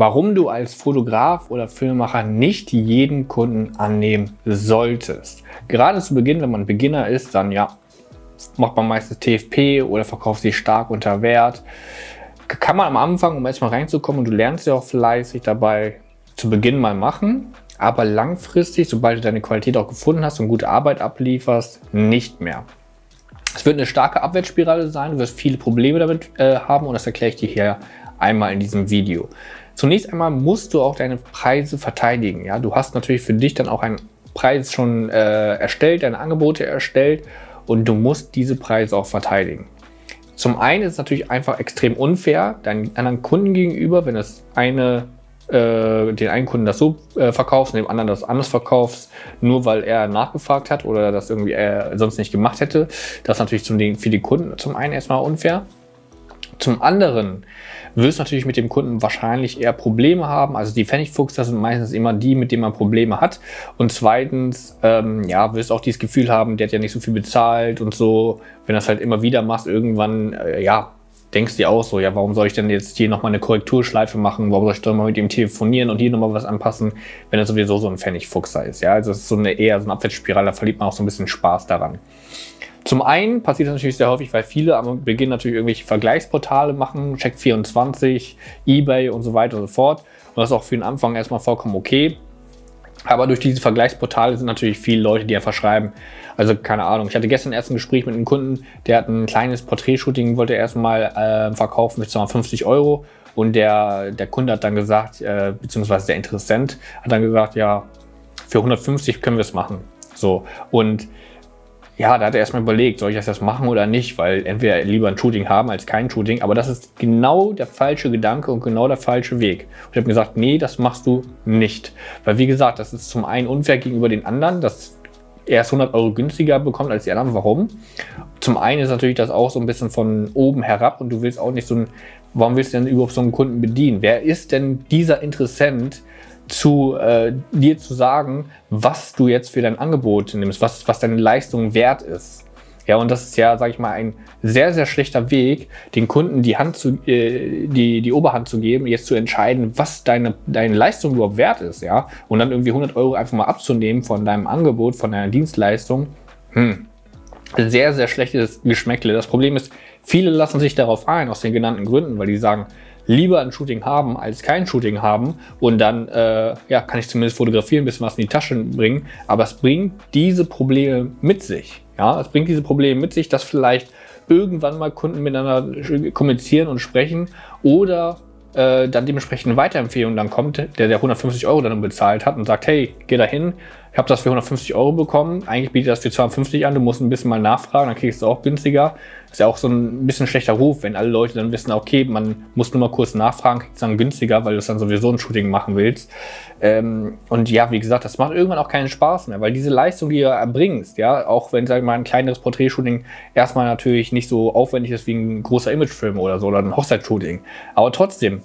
warum du als Fotograf oder Filmemacher nicht jeden Kunden annehmen solltest. Gerade zu Beginn, wenn man Beginner ist, dann ja, macht man meistens TFP oder verkauft sich stark unter Wert. Kann man am Anfang, um erstmal reinzukommen, und du lernst ja auch fleißig dabei, zu Beginn mal machen, aber langfristig, sobald du deine Qualität auch gefunden hast und gute Arbeit ablieferst, nicht mehr. Es wird eine starke Abwärtsspirale sein, du wirst viele Probleme damit äh, haben und das erkläre ich dir hier einmal in diesem Video. Zunächst einmal musst du auch deine Preise verteidigen. Ja? Du hast natürlich für dich dann auch einen Preis schon äh, erstellt, deine Angebote erstellt und du musst diese Preise auch verteidigen. Zum einen ist es natürlich einfach extrem unfair deinen anderen Kunden gegenüber, wenn das eine äh, den einen Kunden das so äh, verkaufst und dem anderen das anders verkaufst, nur weil er nachgefragt hat oder das irgendwie er sonst nicht gemacht hätte. Das ist natürlich zum, für die Kunden zum einen erstmal unfair. Zum anderen wirst du natürlich mit dem Kunden wahrscheinlich eher Probleme haben. Also die Pfennigfuchs, das sind meistens immer die, mit denen man Probleme hat. Und zweitens, ähm, ja, wirst du auch dieses Gefühl haben, der hat ja nicht so viel bezahlt und so. Wenn das halt immer wieder machst, irgendwann, äh, ja, denkst dir auch so, ja, warum soll ich denn jetzt hier nochmal eine Korrekturschleife machen? Warum soll ich doch mal mit ihm telefonieren und hier nochmal was anpassen, wenn er sowieso so ein Pfennigfuchser ist? Ja, also es ist so eine eher so eine Abwärtsspirale, da verliert man auch so ein bisschen Spaß daran. Zum einen passiert das natürlich sehr häufig, weil viele am Beginn natürlich irgendwelche Vergleichsportale machen, Check24, Ebay und so weiter und so fort. Und das ist auch für den Anfang erstmal vollkommen okay. Aber durch diese Vergleichsportale sind natürlich viele Leute, die einfach schreiben, also keine Ahnung. Ich hatte gestern erst ein Gespräch mit einem Kunden, der hat ein kleines Porträtshooting, wollte erstmal äh, verkaufen für 250 Euro. Und der, der Kunde hat dann gesagt, äh, beziehungsweise der Interessent hat dann gesagt, ja, für 150 können wir es machen. So. Und ja, da hat er erstmal überlegt, soll ich das jetzt machen oder nicht, weil entweder lieber ein Shooting haben als kein Shooting, aber das ist genau der falsche Gedanke und genau der falsche Weg. Und ich habe gesagt, nee, das machst du nicht. Weil wie gesagt, das ist zum einen unfair gegenüber den anderen, dass erst 100 Euro günstiger bekommt als die anderen. Warum? Zum einen ist natürlich das auch so ein bisschen von oben herab und du willst auch nicht so ein, warum willst du denn überhaupt so einen Kunden bedienen? Wer ist denn dieser Interessent, zu äh, dir zu sagen, was du jetzt für dein Angebot nimmst, was, was deine Leistung wert ist? Ja, und das ist ja, sage ich mal, ein sehr, sehr schlechter Weg, den Kunden die Hand zu, äh, die, die Oberhand zu geben, jetzt zu entscheiden, was deine, deine Leistung überhaupt wert ist, ja. Und dann irgendwie 100 Euro einfach mal abzunehmen von deinem Angebot, von deiner Dienstleistung. Hm. Sehr, sehr schlechtes Geschmäckle. Das Problem ist, viele lassen sich darauf ein, aus den genannten Gründen, weil die sagen, lieber ein Shooting haben als kein Shooting haben und dann äh, ja, kann ich zumindest fotografieren, ein bisschen was in die Tasche bringen. Aber es bringt diese Probleme mit sich. Ja, es bringt diese Probleme mit sich, dass vielleicht irgendwann mal Kunden miteinander kommunizieren und sprechen oder äh, dann dementsprechend eine Weiterempfehlung dann kommt, der der 150 Euro dann bezahlt hat und sagt, hey, geh da hin, ich habe das für 150 Euro bekommen, eigentlich bietet das für 250 an, du musst ein bisschen mal nachfragen, dann kriegst du auch günstiger. ist ja auch so ein bisschen schlechter Ruf, wenn alle Leute dann wissen, okay, man muss nur mal kurz nachfragen, kriegst dann günstiger, weil du dann sowieso ein Shooting machen willst. Ähm, und ja, wie gesagt, das macht irgendwann auch keinen Spaß mehr, weil diese Leistung, die du erbringst, ja, auch wenn, sag ich mal, ein kleineres Porträtshooting erstmal natürlich nicht so aufwendig ist wie ein großer Imagefilm oder so oder ein Hochzeitsshooting, aber trotzdem,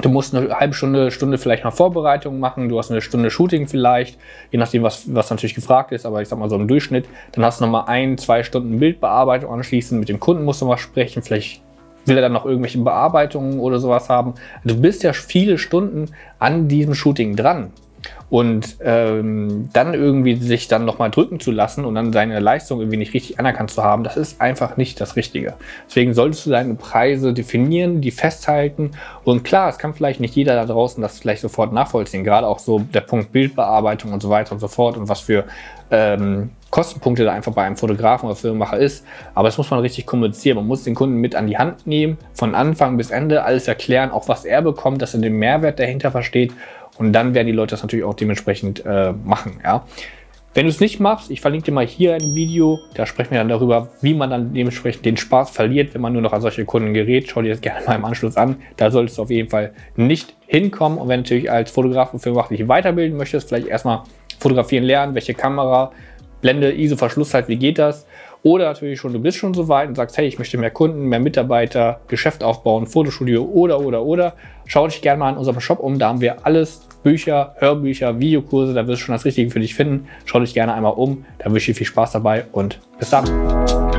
Du musst eine halbe Stunde, Stunde vielleicht noch Vorbereitung machen, du hast eine Stunde Shooting vielleicht, je nachdem, was, was natürlich gefragt ist, aber ich sag mal so im Durchschnitt. Dann hast du nochmal ein, zwei Stunden Bildbearbeitung anschließend, mit dem Kunden musst du mal sprechen, vielleicht will er dann noch irgendwelche Bearbeitungen oder sowas haben. Du bist ja viele Stunden an diesem Shooting dran. Und ähm, dann irgendwie sich dann nochmal drücken zu lassen und dann seine Leistung irgendwie nicht richtig anerkannt zu haben, das ist einfach nicht das Richtige. Deswegen solltest du deine Preise definieren, die festhalten. Und klar, es kann vielleicht nicht jeder da draußen das vielleicht sofort nachvollziehen. Gerade auch so der Punkt Bildbearbeitung und so weiter und so fort und was für ähm, Kostenpunkte da einfach bei einem Fotografen oder Filmemacher ist. Aber das muss man richtig kommunizieren. Man muss den Kunden mit an die Hand nehmen, von Anfang bis Ende alles erklären, auch was er bekommt, dass er den Mehrwert dahinter versteht und dann werden die Leute das natürlich auch dementsprechend äh, machen. Ja. Wenn du es nicht machst, ich verlinke dir mal hier ein Video, da sprechen wir dann darüber, wie man dann dementsprechend den Spaß verliert, wenn man nur noch an solche Kunden gerät. Schau dir das gerne mal im Anschluss an. Da solltest du auf jeden Fall nicht hinkommen. Und wenn du natürlich als Fotograf und Filmemacher dich weiterbilden möchtest, vielleicht erstmal fotografieren lernen, welche Kamera, Blende, ISO, Verschlusszeit, wie geht das? Oder natürlich schon, du bist schon so weit und sagst, hey, ich möchte mehr Kunden, mehr Mitarbeiter, Geschäft aufbauen, Fotostudio oder, oder, oder. Schau dich gerne mal in unserem Shop um, da haben wir alles, Bücher, Hörbücher, Videokurse, da wirst du schon das Richtige für dich finden. Schau dich gerne einmal um, da wünsche ich dir viel Spaß dabei und bis dann.